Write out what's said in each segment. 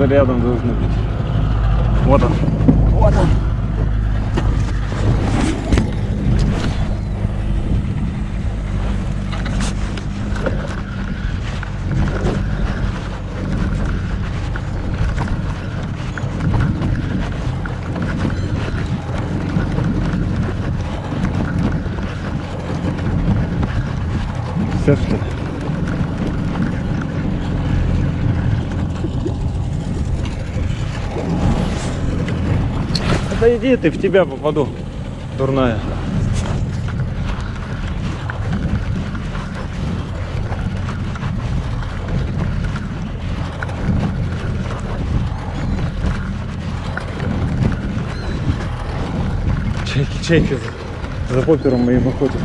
где-то рядом должны быть. Вот он. Вот он. Все что ли? Да иди, ты в тебя попаду, дурная. Чайки, чайки за, за попером моим охотятся.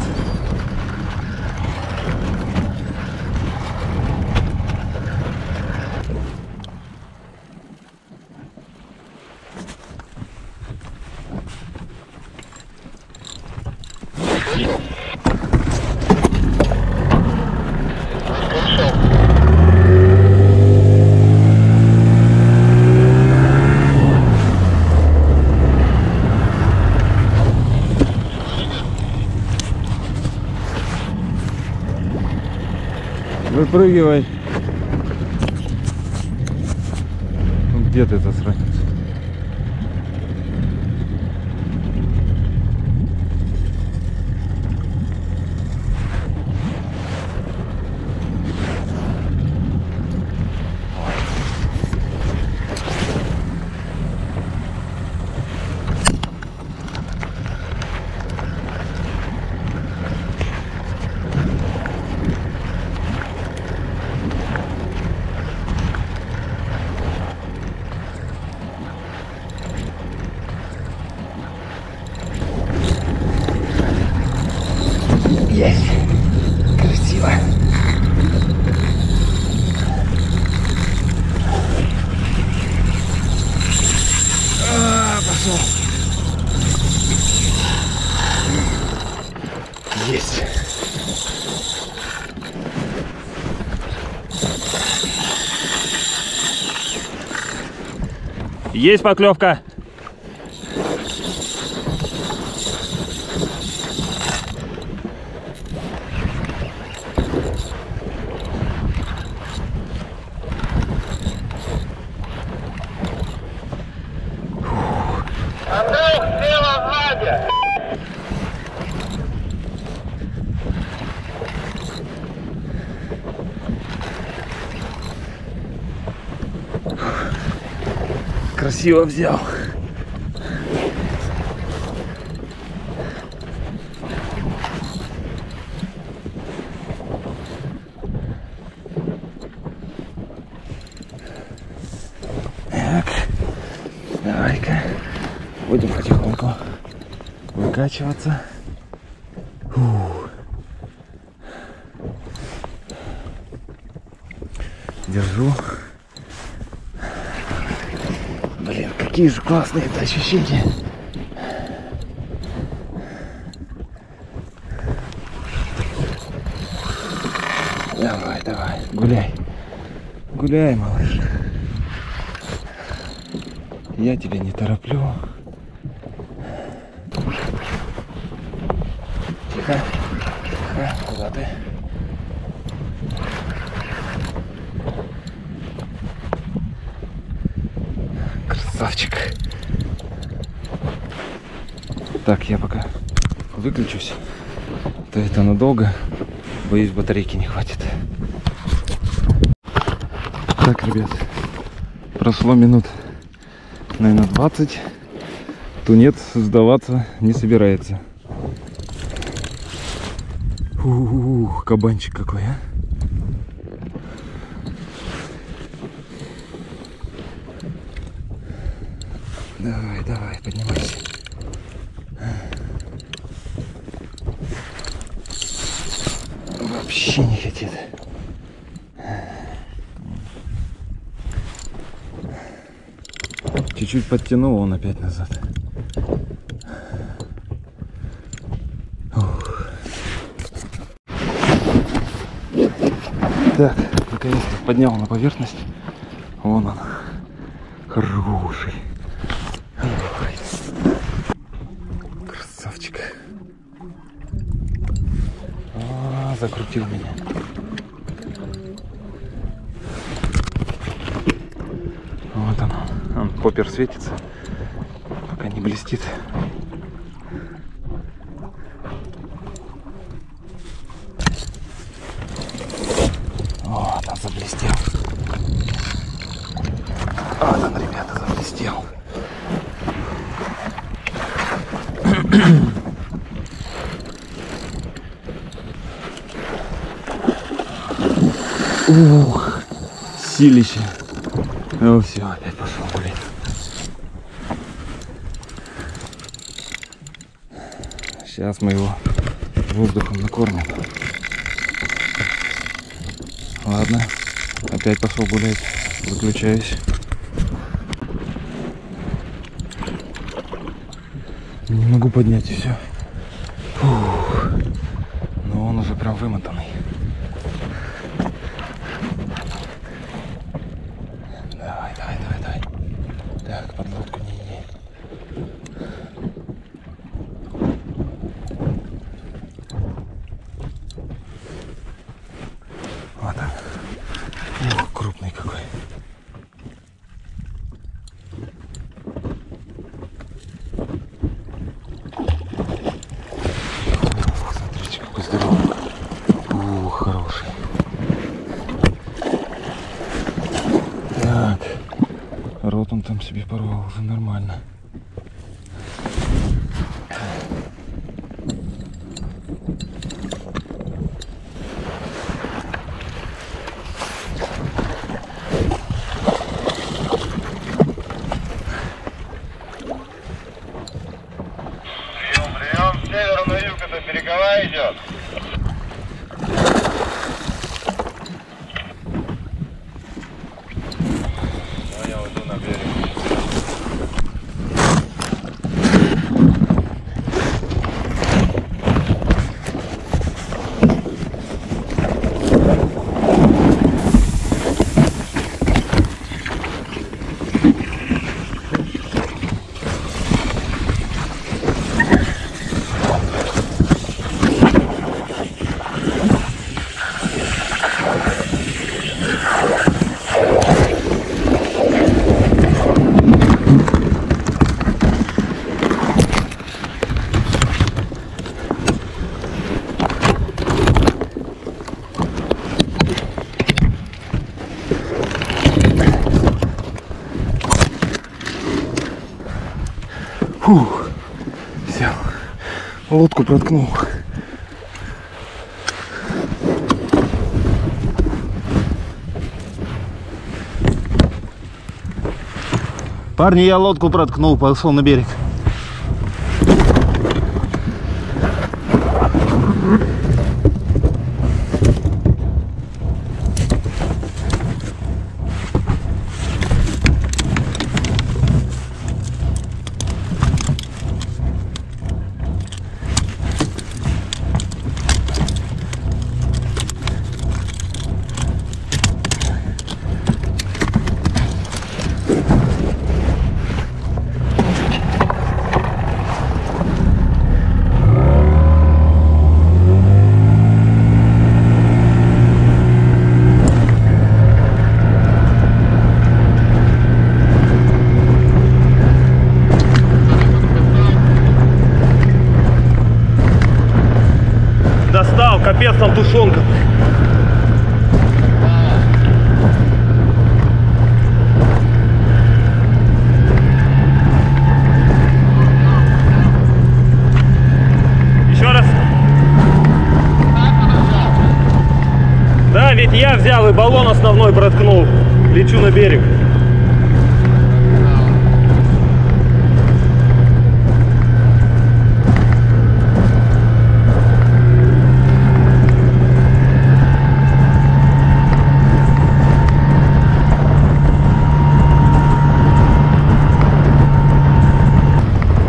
Выпрыгивай. Ну, Где ты, засранец? Есть. Красиво. А, пошел. Есть. Есть поклевка. Красиво взял. Так, давай-ка будем потихоньку выкачиваться. Фух. Держу. Блин, какие же классные это ощущения. Давай, давай, гуляй. Гуляй, малыш. Я тебя не тороплю. Тихо. Тихо. Куда ты? Красавчик. Так, я пока выключусь. То это надолго. Боюсь, батарейки не хватит. Так, ребят, прошло минут, наверное, 20. Тунец сдаваться не собирается. Ух, кабанчик какой, а? Давай, давай, поднимайся. Вообще не хотит. Чуть-чуть подтянул он опять назад. Ух. Так, наконец-то поднял на поверхность. Вон он. Хороший. Ой. Красавчик. А, закрутил меня. Вот он. Он попер светится. Пока не блестит. Вот он заблестел. Вот он, ребята, заблестел. Ух, силище. Ну все, опять пошел гулять. Сейчас мы его воздухом накормим. Ладно, опять пошел гулять. Выключаюсь. Не могу поднять и все. Но он уже прям вымотанный. Давай, давай, давай, давай. Так, подлодку не иди. Вот он. Ух, крупный какой. Ух, смотрите, какой здоровый. Ух, хороший. Так. Рот он там себе порвал, уже нормально. Прием, прием, с севера на юг, это береговая идет. Понял, иду на берег. Фух. Все. Лодку проткнул. Парни, я лодку проткнул, пошел на берег. Капец там тушенка. Еще раз. Да, ведь я взял и баллон основной проткнул. Лечу на берег.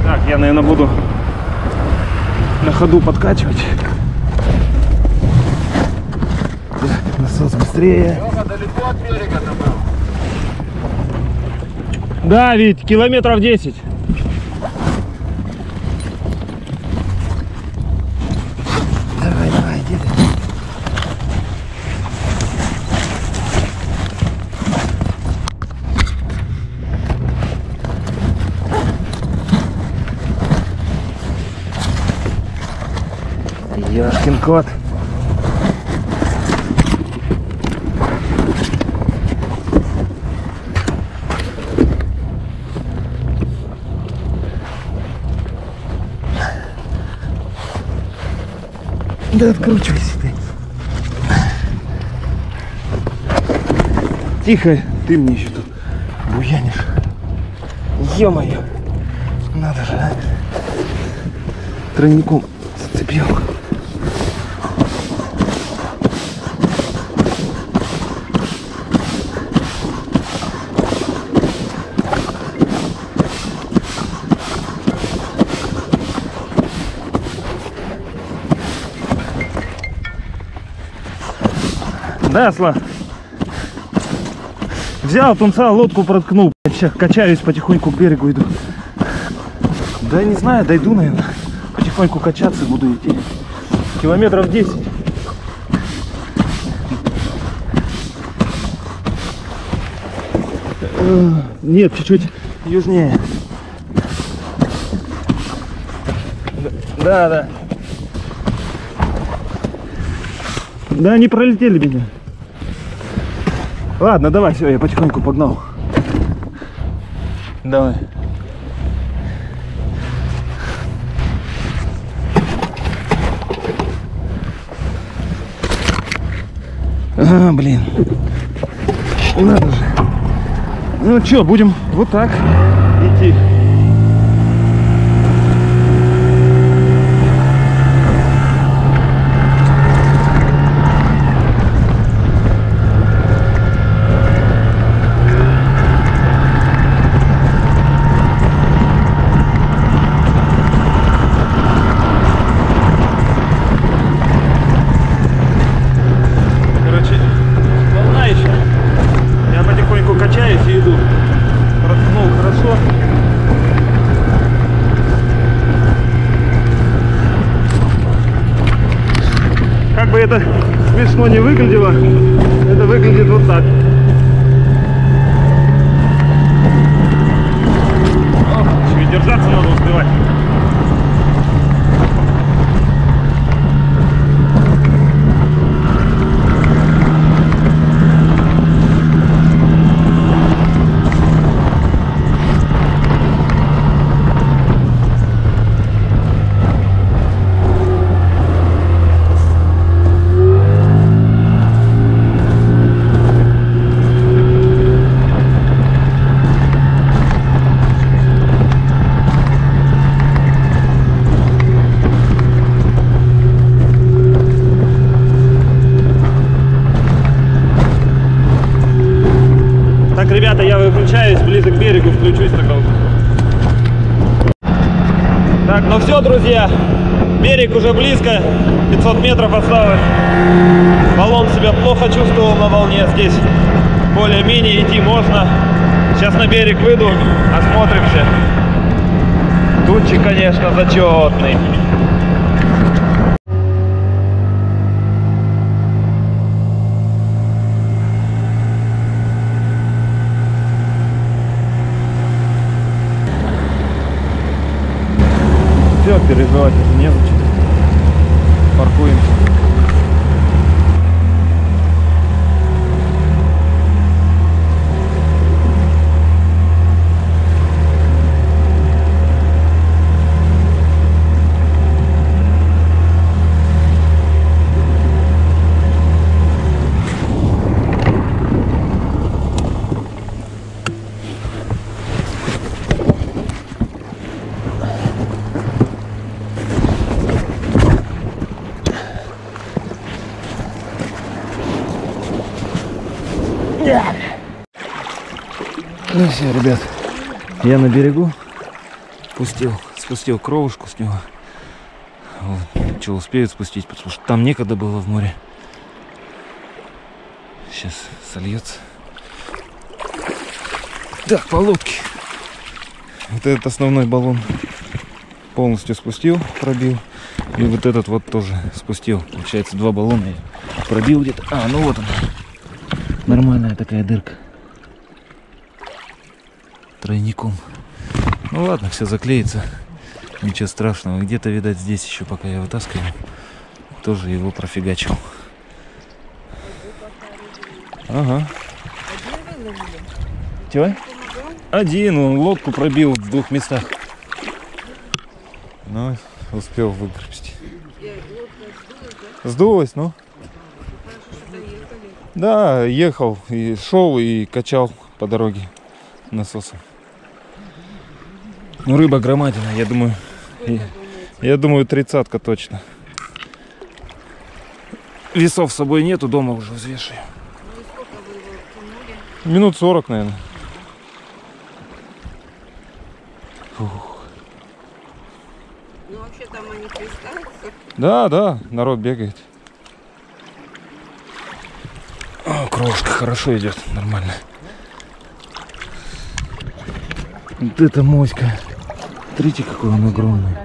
Так, я, наверное, буду на ходу подкачивать. Насос быстрее. Да, ведь километров 10. Давай, давай, иди ты. Ёшкин кот. Да откручивайся ты. Тихо, ты мне еще тут буянишь. Ё-моё. Надо же, а. Тройником зацепил. Да, Слав? Взял тунца, лодку проткнул. Сейчас качаюсь потихоньку к берегу иду. Да не знаю, дойду, наверное. Потихоньку качаться буду идти. Километров 10. Э, Нет, чуть-чуть южнее. Да, да. Да, они пролетели меня. Ладно, давай, все, я потихоньку погнал. Давай. А, блин. Надо же. Ну что, будем вот так идти. Короче, волна еще. Я потихоньку качаюсь и иду. Проткнул хорошо. Как бы это смешно не выглядело, это выглядит вот так. Еще держаться надо успевать. Так, ребята, я близок к берегу, включусь тогда. Так, ну все, друзья, берег уже близко, 500 метров осталось. Баллон себя плохо чувствовал на волне, здесь более-менее идти можно. Сейчас на берег выйду, осмотримся. Тучи, конечно, зачетный. Все, переживать уже незачем. Паркуемся. Ну все, ребят, я на берегу спустил, спустил кровушку с него. Вот. Что, успеют спустить, потому что там некогда было в море. Сейчас сольется. Так, по лодке. Вот этот основной баллон полностью спустил, пробил. И вот этот вот тоже спустил. Получается, два баллона я пробил где-то. А, ну вот он. Нормальная такая дырка. Тройником. Ну ладно, все заклеится. Ничего страшного. Где-то, видать, здесь еще, пока я вытаскивал, тоже его профигачил. Ага. Чего? Один, он лодку пробил в двух местах. Ну, успел выгребсти. Сдулось, ну. Да, ехал и шел и качал по дороге насосом. Ну, рыба громадина, я думаю. Я, я думаю, тридцатка точно. Весов с собой нету, дома уже взвешиваю. Минут 40, наверное. Ну, вообще там они. Да, да, народ бегает. О, кровушка хорошо идет, нормально. Вот это моська. Смотрите, какой он огромный.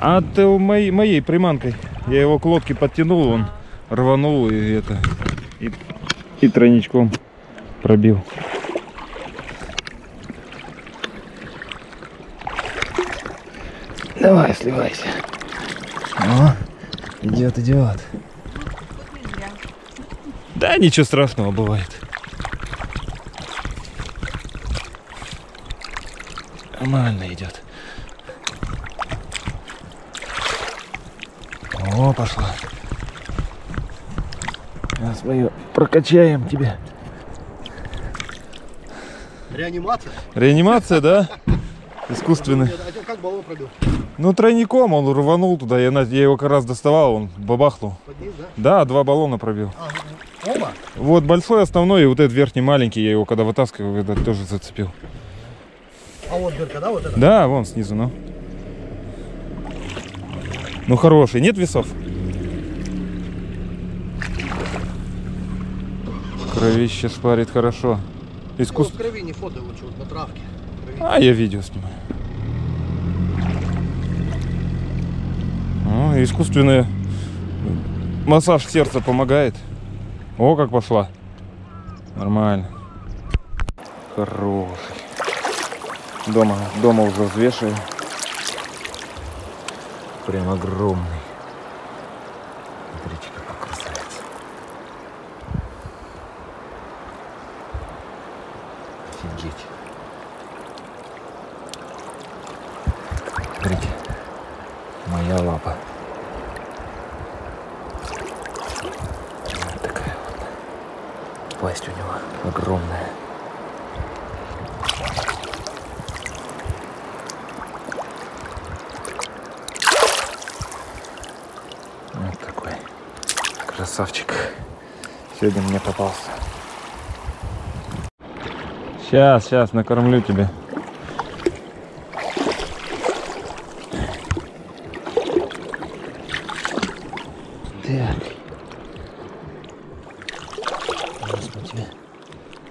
А ты у моей, моей приманкой. Я его к лодке подтянул, он рванул и это. И, и тройничком пробил. Давай, сливайся. О, идет, идет. Да, ничего страшного бывает. Нормально идет. О, пошла. Сейчас мы ее прокачаем тебе. Реанимация? Реанимация, да? Искусственная. А ты как баллон пробил? Ну, тройником он рванул туда. Я, на- я его как раз доставал, он бабахнул. Под низ, да? Да, два баллона пробил. А, оба? Вот большой основной и вот этот верхний маленький, я его когда вытаскивал, тоже зацепил. Дырка, да, вот это? Да, вон снизу, ну. Ну хороший, нет весов? Кровище шпарит хорошо. Ну, Искус... в крови не фото лучше, вот на травке. Крови. А, я видео снимаю. О, искусственный массаж сердца помогает. О, как пошла. Нормально. Хороший. Дома, дома уже взвешиваю. Прям огромный. Смотрите, какой красавец. Офигеть. Смотрите. Моя лапа. Вот такая вот. Пасть у него огромная. Вот такой красавчик. Сегодня мне попался. Сейчас, сейчас, накормлю тебя. Так. Сейчас мы тебе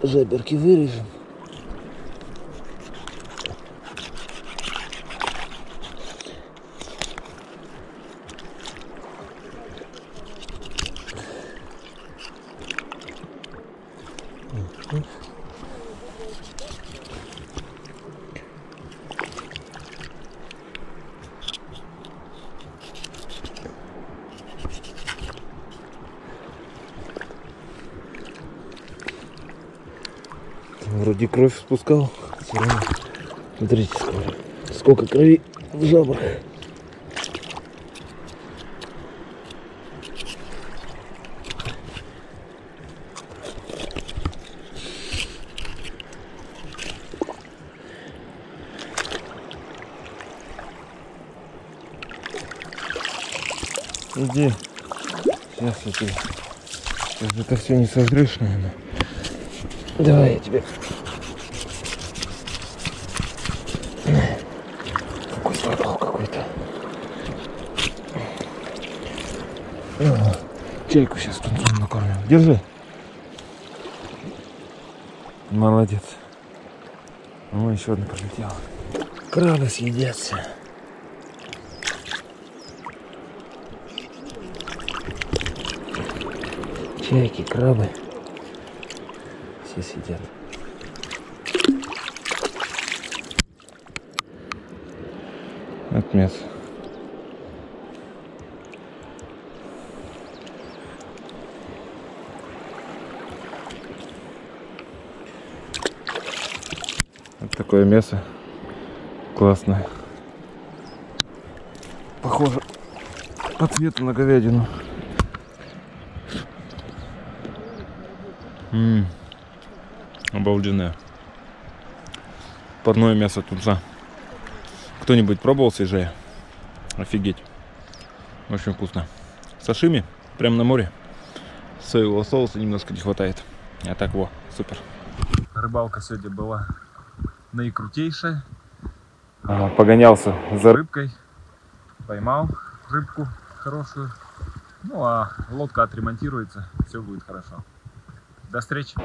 жаберки вырежем. Вроде кровь спускал. Смотрите, сколько, сколько крови в жабрах. Иди. Сейчас я тебе. Сейчас это все не сожрешь, наверное. Давай я тебе. Какой запах какой-то. Ага. Чайку сейчас тут накормим. Держи. Молодец. О, еще одна пролетела. Крабы съедятся. Чайки, крабы. Все сидят. Отмес. Вот такое мясо. Классное. Похоже по цвету на говядину. М, Обалденное. Парное мясо тунца. Кто-нибудь пробовал свежее? Офигеть. Очень вкусно. Сашими, прям на море. Соевого соуса немножко не хватает. А так во, супер. Рыбалка сегодня была наикрутейшая. А, Погонялся за рыбкой. Поймал рыбку хорошую. Ну а лодка отремонтируется, все будет хорошо. До встречи.